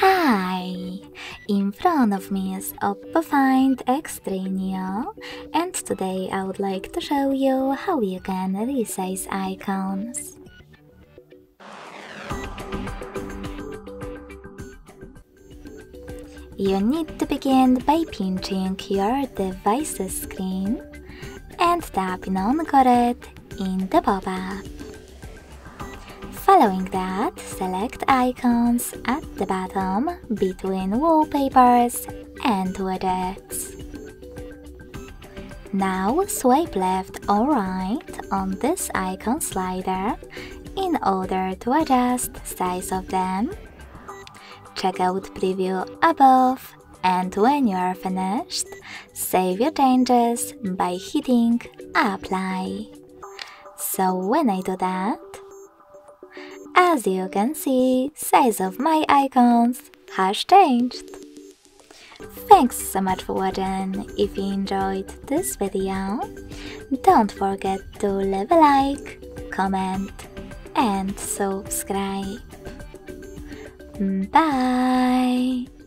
Hi! In front of me is Oppo Find X3 Neo and today I would like to show you how you can resize icons. You need to begin by pinching your device's screen and tapping on Got It in the pop-up. Following that, select icons at the bottom between wallpapers and widgets. Now swipe left or right on this icon slider in order to adjust size of them. Check out preview above and when you are finished, save your changes by hitting apply. So when I do that, as you can see, size of my icons has changed. Thanks so much for watching. If you enjoyed this video, don't forget to leave a like, comment and subscribe. Bye!